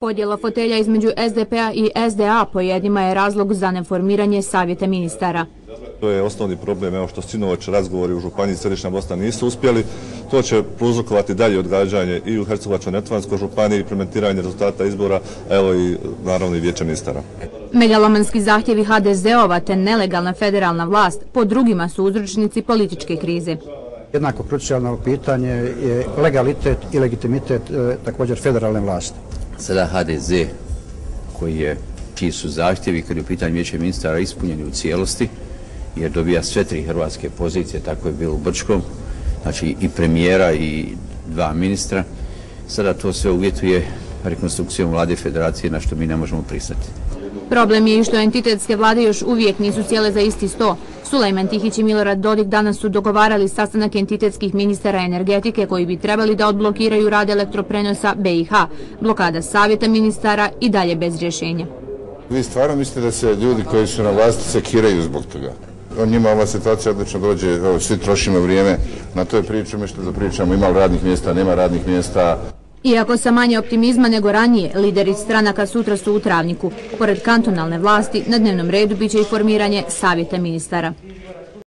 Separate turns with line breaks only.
Podjela fotelja između SDP-a i SDA po jednima je razlog za neformiranje savjeta ministara.
To je osnovni problem, evo što sinovač razgovori u Županiji Središnja Bosna nisu uspjeli. To će prouzrokovati dalje odgađanje i u Hercegovačko-Netvanskoj županiji, implementiranje rezultata izbora, evo i naravno i vijeća ministara.
Megalomanski zahtjevi HDZ-ova te nelegalna federalna vlast po drugima su uzročnici političke krize.
Jednako krucijalno pitanje je legalitet i legitimitet e, također federalne vlasti
sada HDZ koji je čiji su zahtjevi kad je u pitanju vijeće ministara ispunjeni u cijelosti jer dobija sve tri hrvatske pozicije, tako je bilo u Brčkom, znači i premijera i dva ministra. Sada to sve uvjetuje rekonstrukcijom vlade federacije na što mi ne možemo pristati.
Problem je i što entitetske vlade još uvijek nisu cijele za isti sto. Sulejman Tihić i Milorad Dodik danas su dogovarali sastanak entitetskih ministara energetike koji bi trebali da odblokiraju rad elektroprenosa BiH. Blokada savjeta ministara i dalje bez rješenja.
Vi stvarno mislite da se ljudi koji su na vlasti sekiraju zbog toga? O njima ova situacija odlično dođe, svi trošimo vrijeme na toj priči, mi što da pričamo, ima radnih mjesta, nema radnih mjesta.
Iako sa manje optimizma nego ranije, lideri stranaka sutra su u travniku. Pored kantonalne vlasti, na dnevnom redu biće i formiranje savjeta ministara.